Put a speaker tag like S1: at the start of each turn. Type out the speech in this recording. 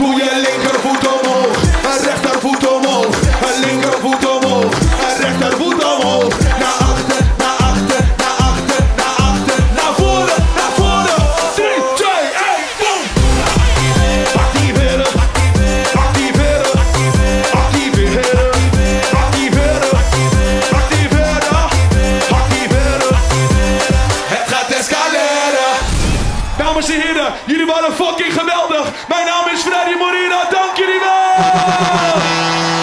S1: Doe je linkervoet omhoog, een rechtervoet omhoog. Een linkervoet omhoog, een rechtervoet omhoog. Naar achter, naar achter, naar achter, naar achter. Naar voren, naar voren. 3, 2, 1, boom! Activeren, activeren, activeren, activeren, activeren, activeren. Het gaat escaleren. Dames en heren, jullie waren fucking geweldig. Gol!